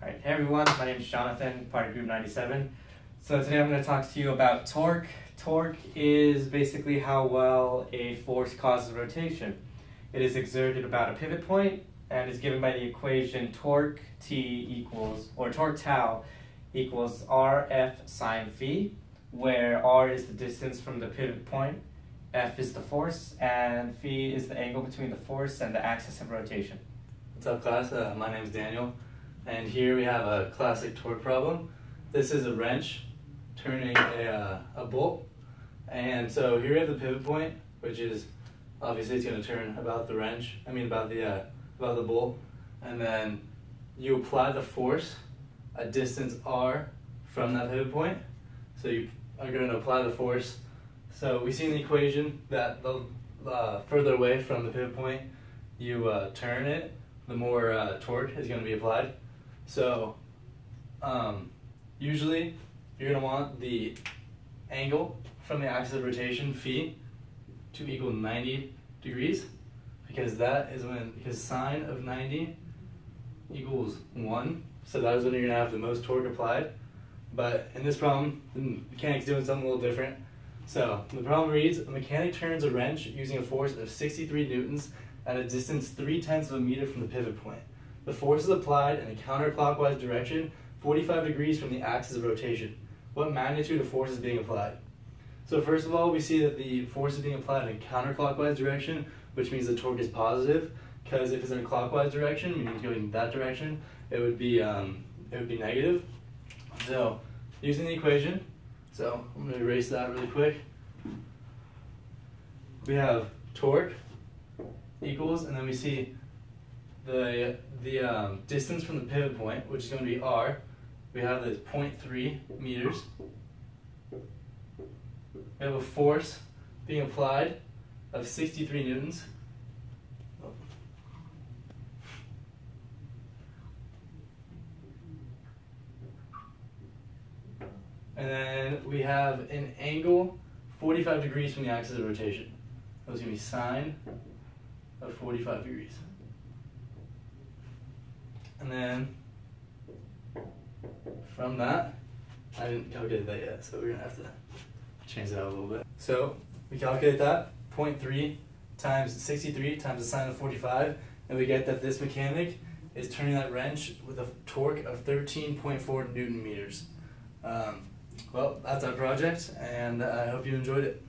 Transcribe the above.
All right, hey everyone, my name is Jonathan, part of Group 97. So today I'm going to talk to you about torque. Torque is basically how well a force causes rotation. It is exerted about a pivot point and is given by the equation torque T equals, or torque tau equals RF sine phi, where R is the distance from the pivot point, F is the force, and phi is the angle between the force and the axis of rotation. What's up class? Uh, my name is Daniel and here we have a classic torque problem. This is a wrench turning a, uh, a bolt and so here we have the pivot point which is obviously it's going to turn about the wrench, I mean about the, uh, about the bolt and then you apply the force a distance r from that pivot point so you are going to apply the force so we see in the equation that the uh, further away from the pivot point you uh, turn it the more uh, torque is going to be applied. So um, usually you're going to want the angle from the axis of rotation, phi, to equal 90 degrees because that is when, because sine of 90 equals 1. So that is when you're going to have the most torque applied. But in this problem, the mechanic's doing something a little different. So the problem reads, a mechanic turns a wrench using a force of 63 newtons at a distance 3 tenths of a meter from the pivot point. The force is applied in a counterclockwise direction 45 degrees from the axis of rotation. What magnitude of force is being applied? So first of all, we see that the force is being applied in a counterclockwise direction, which means the torque is positive, because if it's in a clockwise direction, meaning it's going that direction, it would be um, it would be negative. So using the equation, so I'm going to erase that really quick. We have torque equals, and then we see the, the um, distance from the pivot point, which is going to be r. We have the 0.3 meters. We have a force being applied of 63 newtons. And then we have an angle 45 degrees from the axis of rotation. That was going to be sine of 45 degrees. And then from that, I didn't calculate that yet, so we're gonna have to change that a little bit. So we calculate that, 0.3 times 63 times the sine of 45, and we get that this mechanic is turning that wrench with a torque of 13.4 newton meters. Um, well, that's our project, and I hope you enjoyed it.